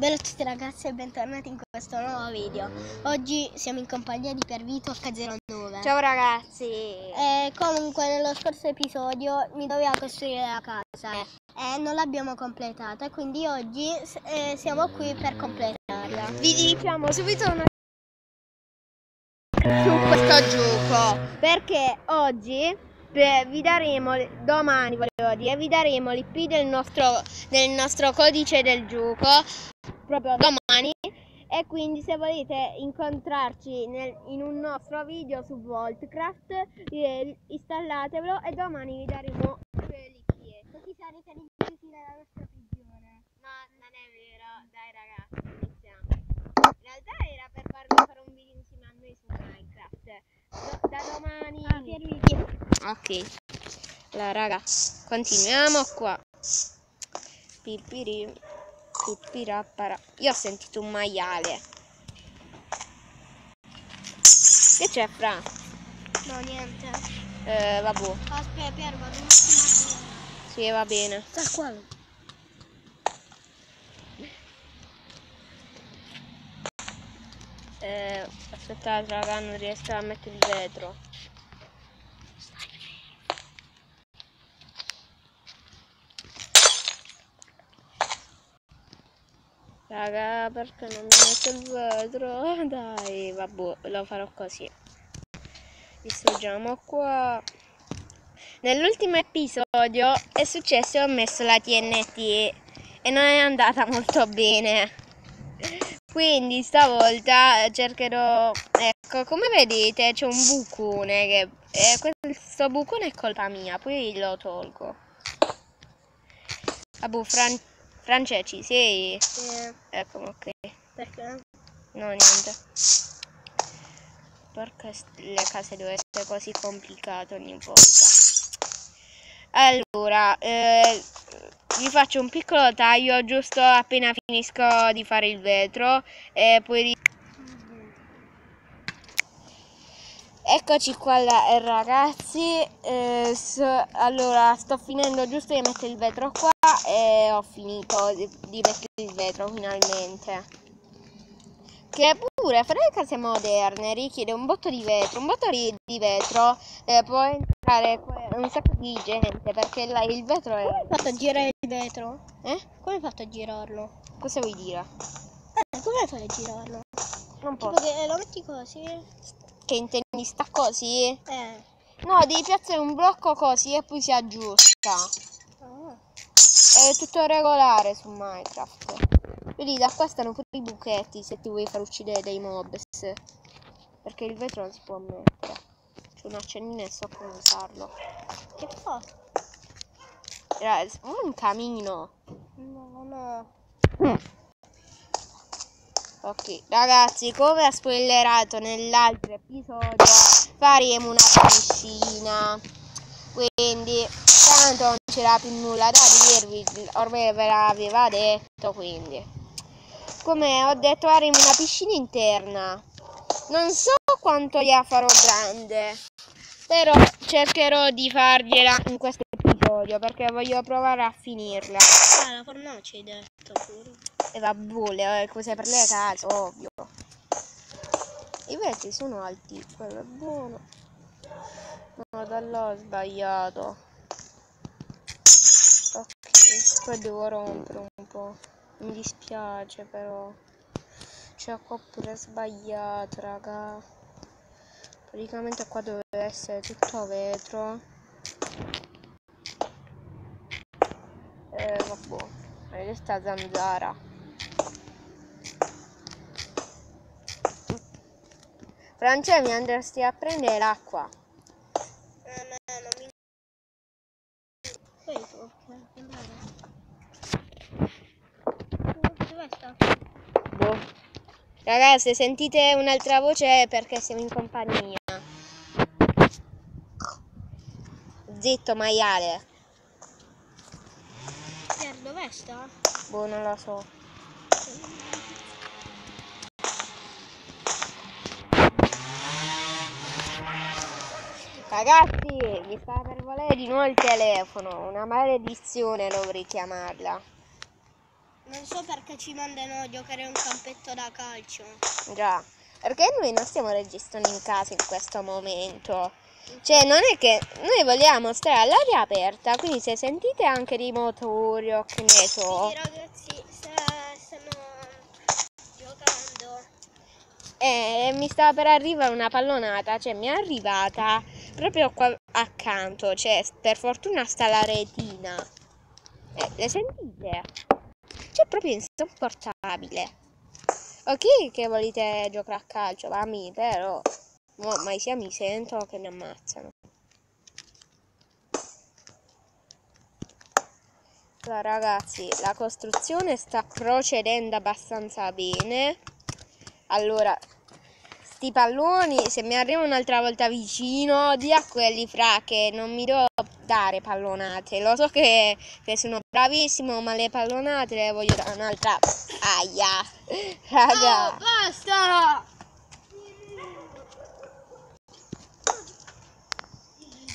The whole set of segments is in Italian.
Bella a tutti ragazzi e bentornati in questo nuovo video. Oggi siamo in compagnia di Pervito H09. Ciao ragazzi. E comunque nello scorso episodio mi doveva costruire la casa e non l'abbiamo completata, quindi oggi eh, siamo qui per completarla. Vi diciamo subito una su questo gioco perché oggi beh, vi daremo domani volevo dire vi daremo l'IP del nostro, del nostro codice del gioco proprio domani e quindi se volete incontrarci nel, in un nostro video su Voltcraft eh, installatevelo e domani vi daremo l'IP Così sarete rinchiusi nella nostra prigione. no non è vero dai ragazzi iniziamo in realtà era per farvi fare un video insieme a noi su Minecraft da domani. Ok. Allora, raga, continuiamo qua. Pipiri, pipirappara. Io ho sentito un maiale. Che c'è, Fra? No, niente. Eh, vabbè. Aspetta, Pier, vado un attimo. Sì, va bene. Sta qua. Eh, aspettate, raga, non riesco a mettere il vetro. Raga, perché non mi metto il vetro? Dai, vabbè, lo farò così. Distruggiamo qua. Nell'ultimo episodio è successo ho messo la TNT e non è andata molto bene. Quindi stavolta cercherò, ecco, come vedete c'è un bucone che e questo bucone è colpa mia, poi lo tolgo. Vabbè, Fran France ci sei? Sì, Ecco, ok. perché? No, niente. Perché le case devono essere così complicate ogni volta? Allora, eh, vi faccio un piccolo taglio giusto appena finisco di fare il vetro e poi Eccoci qua la- ragazzi, eh, s- allora sto finendo giusto di mettere il vetro qua e ho finito di, di mettere il vetro finalmente. Che pure fare le case moderne richiede un botto di vetro, un botto di, vetro eh, può entrare un sacco di gente perché là il vetro è... Hai fatto a girare il vetro? Eh? Come hai fatto a girarlo? Cosa vuoi dire? Eh, come fai a girarlo? Non Tipo posso. che lo metti così? Che intendi sta così? Eh. No, devi piazzare un blocco così e poi si aggiusta. È tutto regolare su Minecraft. Vedi, da qua stanno pure i buchetti se ti vuoi far uccidere dei mobs. Perché il vetro non si può mettere. C'è un accendino e so come usarlo. Che fa? Era un camino. No, no. Ok, ragazzi, come ha spoilerato nell'altro episodio, faremo una piscina. Quindi, tanto c'era più nulla da dirvi, ormai ve l'aveva detto, quindi. Come ho detto, faremo una piscina interna. Non so quanto gliela farò grande, però cercherò di fargliela in questo episodio, perché voglio provare a finirla. Ah, la fornace hai detto pure. E vabbè, le cose per le case, ovvio. I vetri sono alti, quello è buono. No, da là ho sbagliato. Poi devo rompere un po'. Mi dispiace però. Cioè qua pure sbagliato, raga. Praticamente qua doveva essere tutto vetro. Eh, vabbè. Vedi sta zanzara. Francia mi andresti a prendere l'acqua. Eh, no, non mi... Poi, ok, andare. Dove sta? Boh. Ragazzi, se sentite un'altra voce è perché siamo in compagnia. Zitto, maiale. Pier, dove sta? Boh, non lo so. Ragazzi, mi sta per volere di nuovo il telefono. Una maledizione dovrei chiamarla. Non so perché ci mandano a giocare un campetto da calcio. Già, perché noi non stiamo registrando in casa in questo momento. Cioè, non è che noi vogliamo stare all'aria aperta, quindi se sentite anche dei motori o che ne so, Quindi ragazzi, sta- stanno giocando. eh, mi stava per arrivare una pallonata, cioè mi è arrivata proprio qua accanto, cioè per fortuna sta la retina. Eh, le sentite? Cioè, proprio insopportabile. Ok che volete giocare a calcio, ma mi però... Mo, mai sia mi sento che mi ammazzano. Allora, ragazzi, la costruzione sta procedendo abbastanza bene. Allora, sti palloni, se mi arriva un'altra volta vicino, di a quelli fra che non mi devo dare pallonate. Lo so che, che sono bravissimo, ma le pallonate le voglio dare un'altra. Aia, raga. Oh, basta!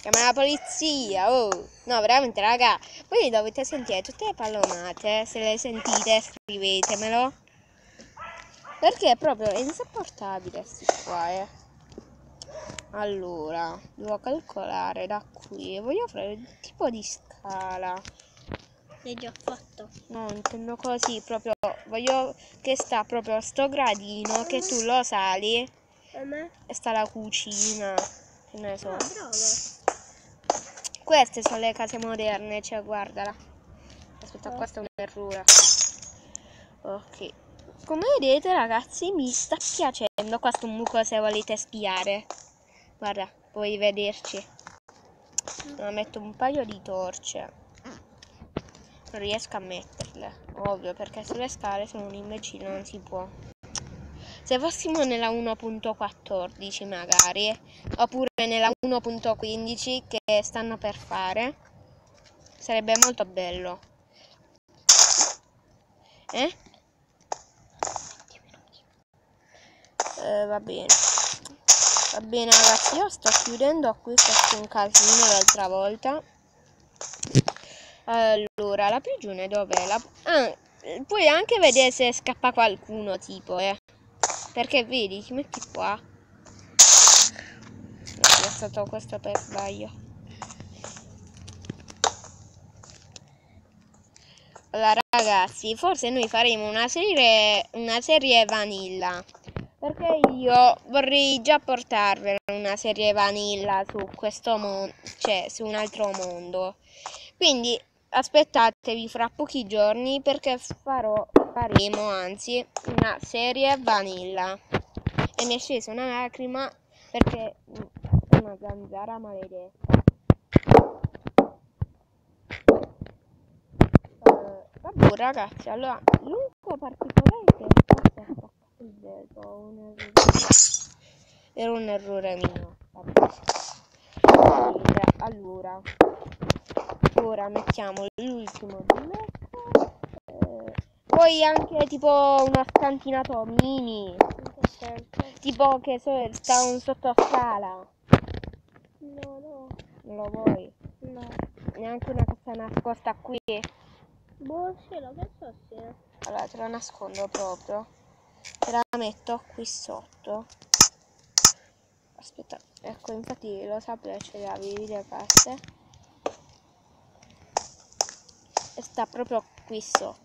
Chiama la polizia, oh! No, veramente, raga, voi dovete sentire tutte le pallonate, se le sentite scrivetemelo. Perché è proprio insopportabile sti qua, eh. Allora, devo calcolare da qui, voglio fare il tipo di scala. L'hai già fatto. No, intendo così, proprio, voglio che sta proprio sto gradino, che tu lo sali, A e sta la cucina, che ne so. Ah. Queste sono le case moderne, cioè guardala. Aspetta, Oh. questo è un errore. Ok. Come vedete ragazzi mi sta piacendo questo muco se volete spiare. Guarda, puoi vederci. No, metto un paio di torce. Non riesco a metterle. Ovvio, perché sulle scale sono un imbecille, non si può. Se fossimo nella 1.14 magari, oppure nella 1.15 che stanno per fare, sarebbe molto bello. Eh? Eh, va bene. Va bene ragazzi, io sto chiudendo qui questo è un casino l'altra volta. Allora, la prigione dov'è? La... Ah, puoi anche vedere se scappa qualcuno, tipo, eh. Perché vedi, ti metti qua. È stato questo per sbaglio. Allora, ragazzi, forse noi faremo una serie, una serie vanilla. Perché io vorrei già portarvela una serie vanilla su questo mondo, cioè su un altro mondo. Quindi aspettatevi fra pochi giorni perché farò, faremo anzi una serie vanilla. E mi è scesa una lacrima perché mm, è una zanzara maledetta. Eh, vabbè ragazzi, allora l'unico particolare che forse ho vetro, un errore. Era un errore mio. Vabbè. Allora, ora mettiamo l'ultimo di letto. Eh, poi anche tipo uno scantinato mini. Tipo che so, sta un sottoscala. No, no, Non lo vuoi? no. Neanche una cassa nascosta qui. Boh, sì, lo penso sì. Allora te la nascondo proprio. Te la metto qui sotto. Aspetta, ecco, infatti lo sapevo, ce le avevi le casse. E sta proprio qui sotto.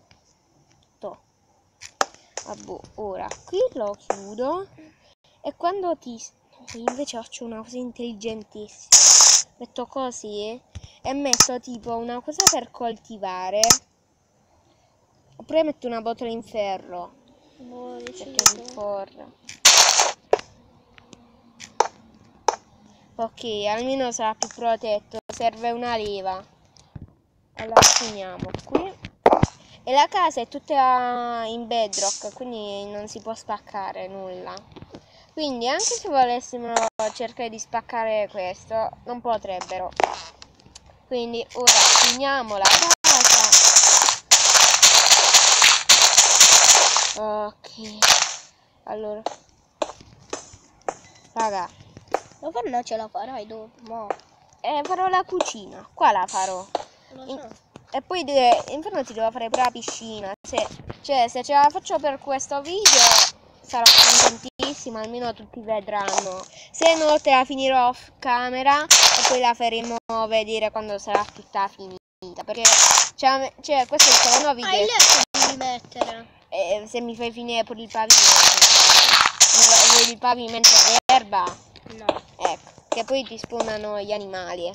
Vabbè, ora qui lo chiudo. E quando ti... invece faccio una cosa intelligentissima. Metto così e metto tipo una cosa per coltivare. Oppure metto una botola in ferro. Boh, Perché mi corre. Ok, almeno sarà più protetto. Serve una leva. Allora finiamo qui. E la casa è tutta in bedrock, quindi non si può spaccare nulla. Quindi anche se volessimo cercare di spaccare questo, non potrebbero. Quindi ora finiamo la casa. Ok. Allora. Raga, La forno ce la farai dopo, mo. eh, farò la cucina. Qua la farò. Lo In- e poi de- inferno devo fare pure la piscina. Se, cioè, se ce la faccio per questo video sarò contentissima, almeno tutti vedranno. Se no te la finirò off camera e poi la faremo vedere quando sarà tutta finita. Perché cioè, cioè, questo è il secondo video. Hai letto di mettere? E se mi fai finire pure il pavimento. Vuoi il pavimento d'erba? No. Ecco, che poi ti spawnano gli animali.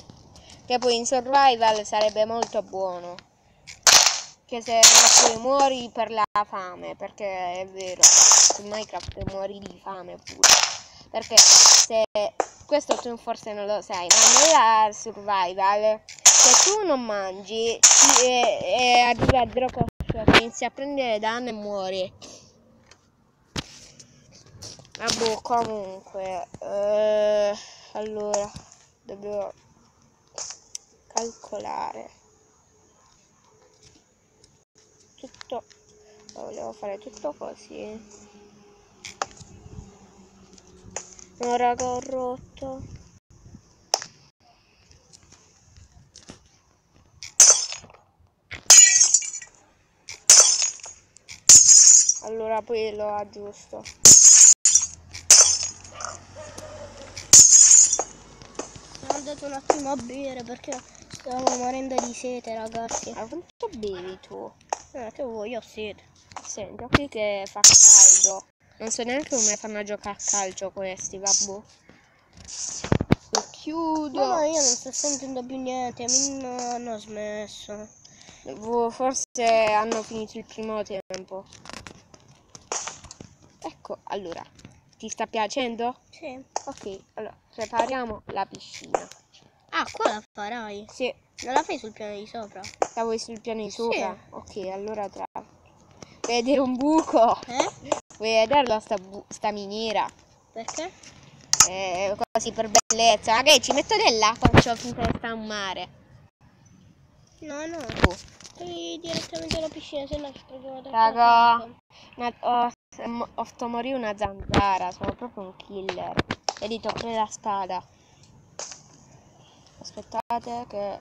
Che poi in survival sarebbe molto buono. Che se poi muori per la fame, perché è vero, su Minecraft muori di fame pure. Perché se questo tu forse non lo sai, ma nella survival se tu non mangi ti, e, e arriva a Drocoscio, inizi a prendere danno e muori. Vabbè, comunque, eh, allora, dobbiamo calcolare tutto, volevo fare tutto così. No, raga, ho rotto. Allora poi lo aggiusto. Sono andato un attimo a bere perché stavo morendo di sete, ragazzi. Ma quanto bevi tu? Eh, che vuoi? Io ho sete. Senti, qui che fa caldo. Non so neanche come fanno a giocare a calcio questi, vabbè. Lo chiudo. No, no, io non sto sentendo più niente, non hanno smesso. Boh, Forse hanno finito il primo tempo. Ecco, allora, ti sta piacendo? Sì. Ok, allora, prepariamo la piscina. Ah, qua la farai? Sì, Non la fai sul piano di sopra? la vuoi sul piano di Sì. sopra? Ok, allora tra... Vuoi vedere un buco? Eh? Vuoi vederla sta, sta miniera? Perché? Eh, così per bellezza. Ma che ci metto dell'acqua, faccio finta che sta a mare. No, no. Boh. Vai direttamente alla piscina, se no ci troviamo da Raga, una- ho, ho fatto morire una zanzara, sono proprio un killer. Vedi, tocco la spada. Aspettate che...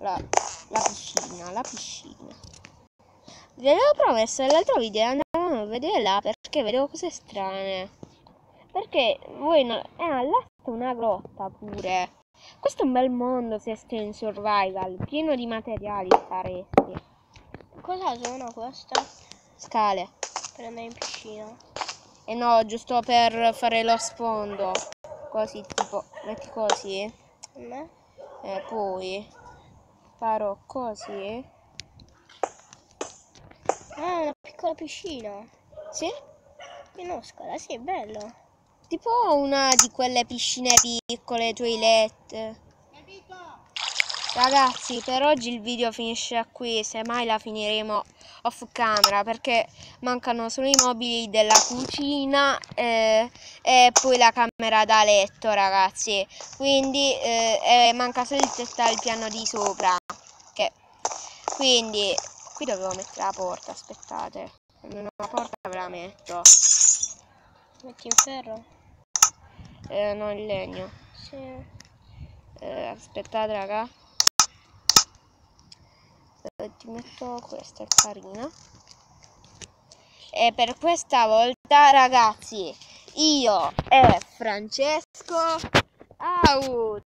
La, la piscina, la piscina. Vi avevo promesso nell'altro video andare a vedere là perché vedevo cose strane. Perché voi non... Eh, là c'è una grotta pure. Questo è un bel mondo se stai in survival, pieno di materiali saresti. Cosa sono queste? Scale. Per andare in piscina. E no, giusto per fare lo sfondo. Così, tipo, metti così. Me? E poi farò così. Ah, una piccola piscina. Sì? Minuscola, sì, bello. Tipo una di quelle piscine piccole, toilette. Ragazzi, per oggi il video finisce qui, semmai la finiremo off camera perché mancano solo i mobili della cucina eh, e poi la camera da letto, ragazzi. Quindi eh, eh, manca solo il tetto al piano di sopra. Che, quindi qui dovevo mettere la porta, aspettate. Almeno la porta ve la metto. Metti in ferro? Eh, no, in legno. Sì. Eh, aspettate raga Eh, ti metto questa è carina. E per questa volta ragazzi io e Francesco out